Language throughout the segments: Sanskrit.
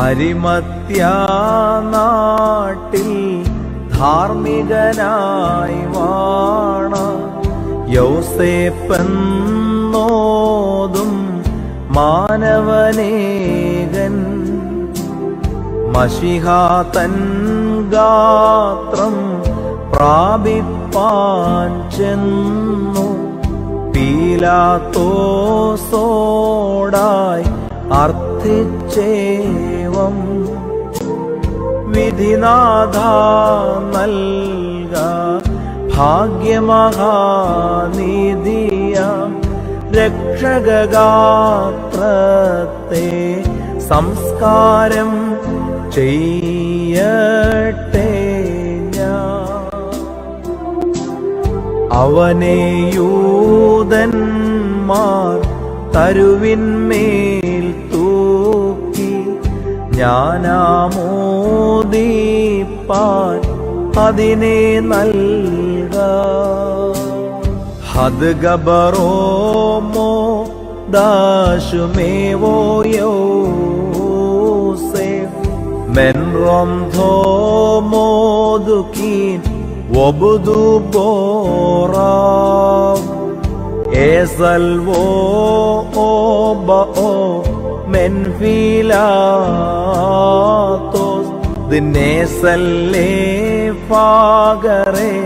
അരിമത്യാ നാട്ടിൽ ധാർമ്മികനായി വാണ. യൗസേപ്പെന്നോതും മാനവനേകൻ. മഷിഹാതൻ ഗാത്രം പ്രാപിപ്പാൻ ചെന്നു. പീലാത്തോസോടായി അർത്ഥിച്ചേവം വിധിനാഥ നൽക ഭാഗ്യമഹാനിധിയ രക്ഷകഗാത്രത്തെ സംസ്കാരം ചെയ്യട്ടെ ഞാൻ അവനെ യൂതന്മാർ തരുവിന്മേൽ തൂക്കി नामोदी അതിനെ നൽക. नल् हद्गबरो मो दशुमे वो यौ മോദുക്കീൻ ഒബുദു मो ഏസൽവോ ഓ ബ ഓ من فيلاتوس دنيسلي فاغري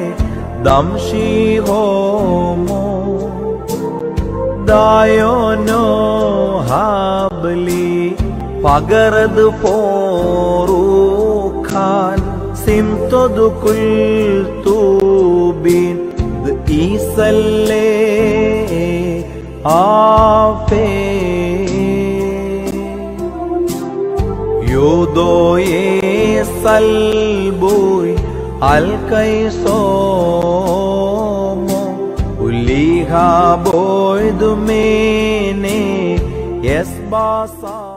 دمشي هومو ദായോനോ ഹാബലി പകരത് പോറൂഖാൻ സിംതൊതു കുൽത്തൂബിൻ ഈസല്ലേ ആഫേ ضيق البوي الكيصوم وليها بعد مني يسبع صار